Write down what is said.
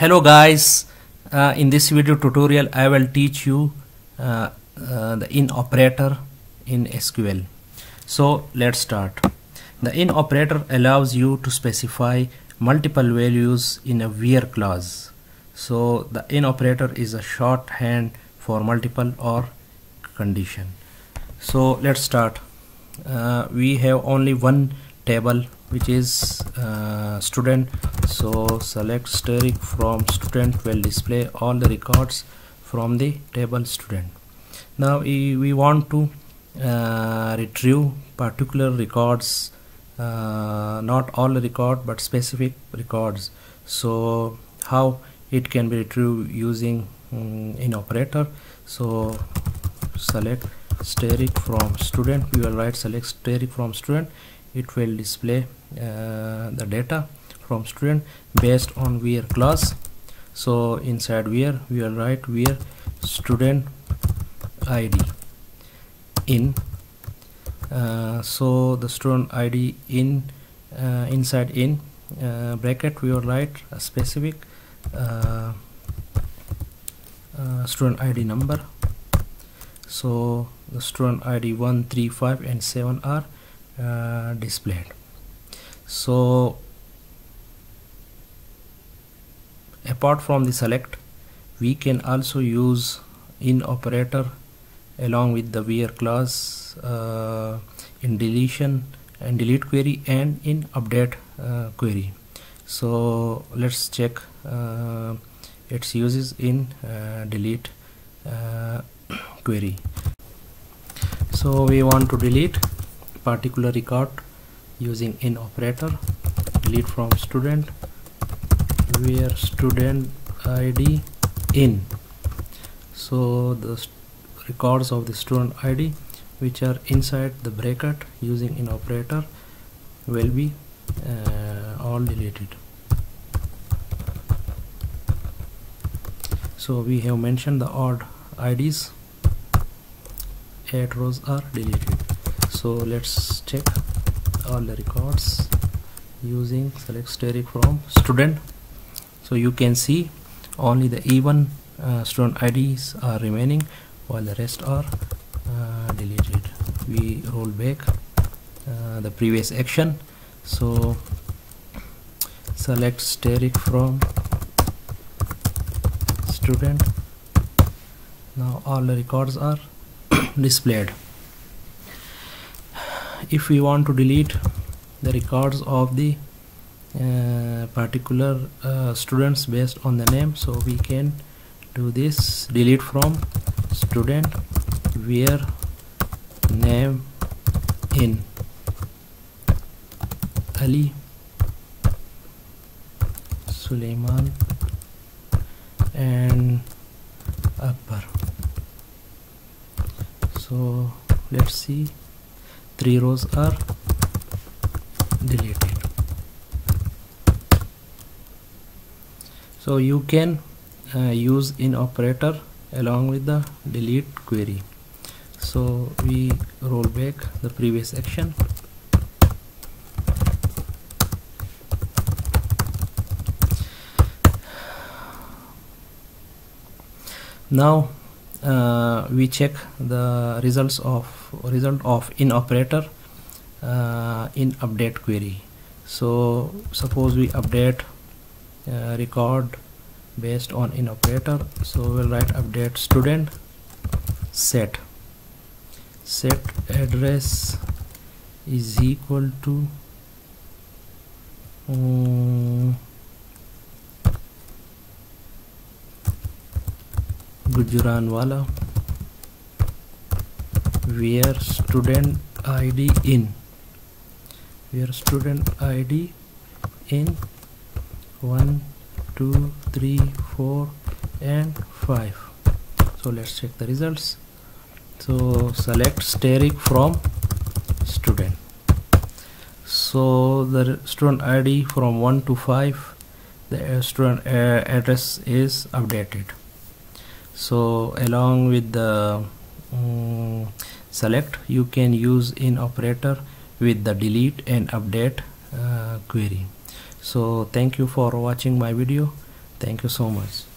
hello guys. Uh, in this video tutorial I will teach you uh, uh, the in operator in SQL so let's start. The in operator allows you to specify multiple values in a where clause. So the in operator is a shorthand for multiple or condition. So let's start. Uh, we have only one table which is uh, student. So select steric from student will display all the records from the table student. Now we, want to uh, retrieve particular records uh, not all the record but specific records. So how it can be retrieved using um, in operator? So select steric from student. We will write select steric from student it will display uh, the data from student based on where clause. So inside where we will write where student id in uh, so the student id in uh, inside in uh, bracket we will write a specific uh, uh, student id number. So the student id 1 3 5 and 7 are uh, displayed. So apart from the select we can also use in operator along with the where clause uh, in deletion and delete query and in update uh, query. So let's check uh, its uses in uh, delete uh, query. So we want to delete particular record using in operator delete from student where student id in. So the records of the student id which are inside the bracket using in operator will be uh, all deleted. So we have mentioned the odd IDs 8 rows are deleted so let's check all the records using select steric from student. So you can see only the even uh, student IDs are remaining while the rest are uh, deleted. We roll back uh, the previous action. So select steric from student. Now all the records are displayed if we want to delete the records of the uh, particular uh, students based on the name so we can do this delete from student where name in. Ali Suleiman and Akbar. So let's see three rows are deleted. So you can uh, use in operator along with the delete query. So we roll back the previous action. Now uh, we check the results of result of in operator uh, in update query. So suppose we update uh, record based on in operator. So we'll write update student set. Set address is equal to um, Gujranwala where student id in. Where student id in 1 2 3 4 and 5 so let's check the results. So select steric from student. So the student id from 1 to 5 the student uh, address is updated so along with the um, select you can use in operator with the delete and update uh, query. So thank you for watching my video. Thank you so much